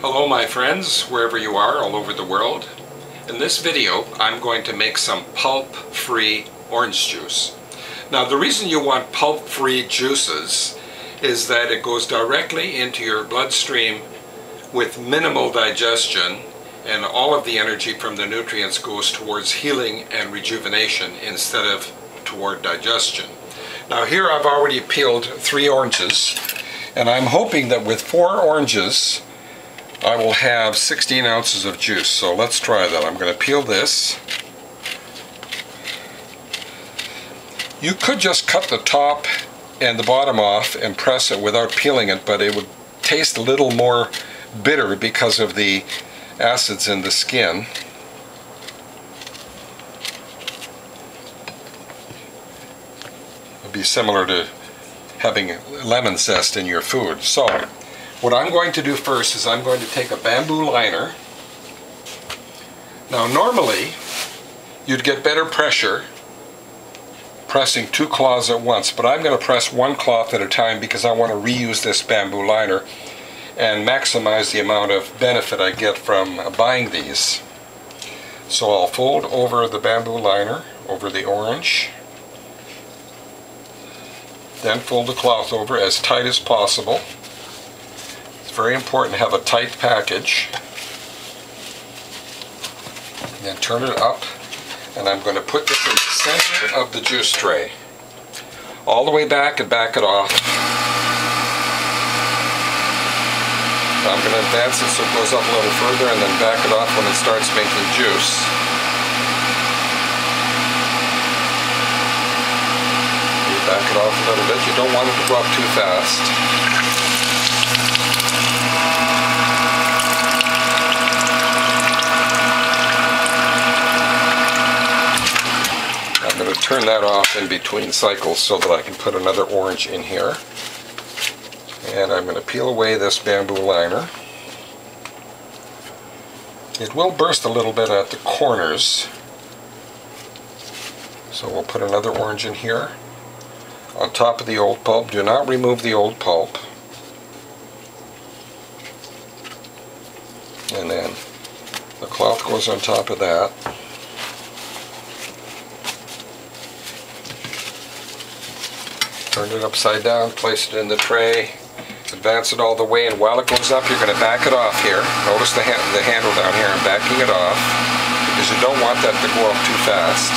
Hello my friends, wherever you are all over the world. In this video I'm going to make some pulp-free orange juice. Now the reason you want pulp-free juices is that it goes directly into your bloodstream with minimal digestion and all of the energy from the nutrients goes towards healing and rejuvenation instead of toward digestion. Now here I've already peeled three oranges and I'm hoping that with four oranges I will have 16 ounces of juice. So let's try that. I'm going to peel this. You could just cut the top and the bottom off and press it without peeling it, but it would taste a little more bitter because of the acids in the skin. It would be similar to having lemon zest in your food. So, what I'm going to do first is I'm going to take a bamboo liner. Now normally, you'd get better pressure pressing two cloths at once, but I'm going to press one cloth at a time because I want to reuse this bamboo liner and maximize the amount of benefit I get from uh, buying these. So I'll fold over the bamboo liner over the orange, then fold the cloth over as tight as possible. Very important to have a tight package. Then turn it up and I'm going to put this in the center of the juice tray. All the way back and back it off. I'm going to advance it so it goes up a little further and then back it off when it starts making juice. You back it off a little bit. You don't want it to go up too fast. I'm going to turn that off in between cycles so that I can put another orange in here. And I'm going to peel away this bamboo liner. It will burst a little bit at the corners. So we'll put another orange in here. On top of the old pulp. Do not remove the old pulp. And then the cloth goes on top of that. Turn it upside down, place it in the tray, advance it all the way, and while it goes up, you're going to back it off here. Notice the, the handle down here, I'm backing it off, because you don't want that to go up too fast.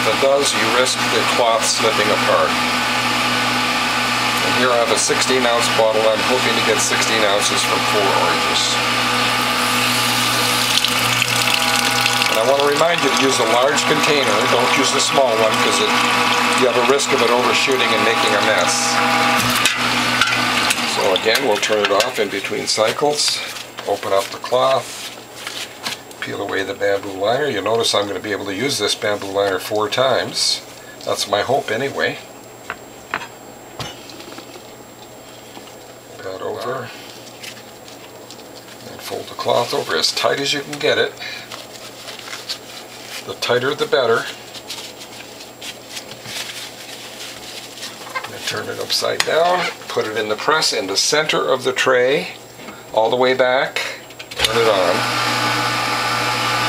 If it does, you risk the cloth slipping apart. And here I have a 16 ounce bottle, I'm hoping to get 16 ounces from four oranges. And I want to remind you to use a large container, don't use the small one, because you have a risk of it overshooting and making a mess. So again, we'll turn it off in between cycles, open up the cloth, peel away the bamboo liner. You'll notice I'm going to be able to use this bamboo liner four times. That's my hope anyway. That over. And fold the cloth over as tight as you can get it. The tighter the better. Turn it upside down, put it in the press in the center of the tray, all the way back, turn it on.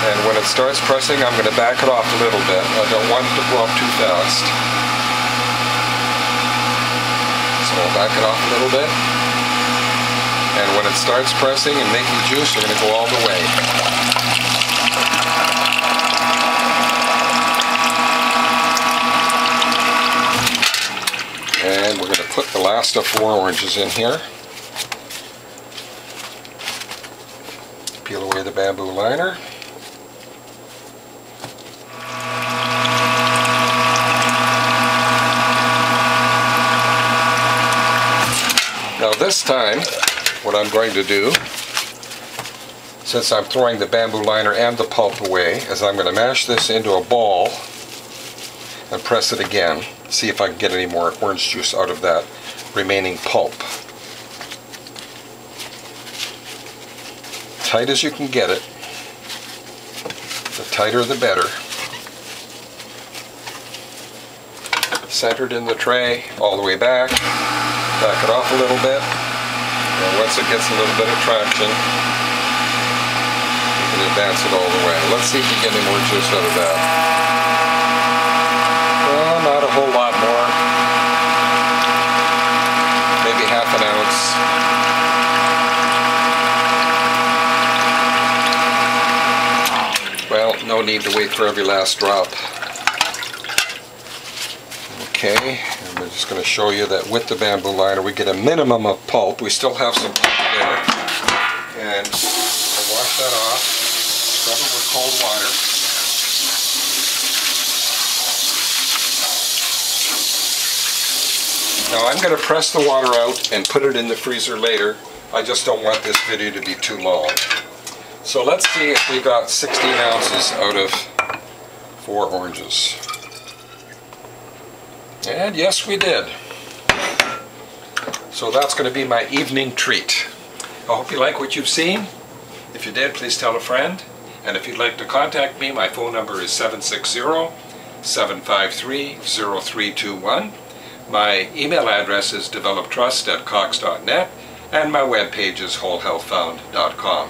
And when it starts pressing, I'm going to back it off a little bit. I don't want it to go up too fast. So I'll back it off a little bit. And when it starts pressing and making juice, you're going to go all the way. And we're going to put the last of four oranges in here. Peel away the bamboo liner. Now this time, what I'm going to do, since I'm throwing the bamboo liner and the pulp away, is I'm going to mash this into a ball and press it again. See if I can get any more orange juice out of that remaining pulp. Tight as you can get it. The tighter the better. Centered in the tray, all the way back. Back it off a little bit. Now once it gets a little bit of traction, you can advance it all the way. Let's see if we get any more juice out of that. Well, not a whole lot more. Maybe half an ounce. Well, need to wait for every last drop. Okay, and we're just going to show you that with the bamboo liner we get a minimum of pulp. We still have some pulp there. And I'll wash that off, scrub it with cold water. Now I'm going to press the water out and put it in the freezer later. I just don't want this video to be too long. So let's see if we got 16 ounces out of four oranges. And yes, we did. So that's going to be my evening treat. I hope you like what you've seen. If you did, please tell a friend. And if you'd like to contact me, my phone number is 760-753-0321. My email address is developtrust at cox.net and my webpage is wholehealthfound.com.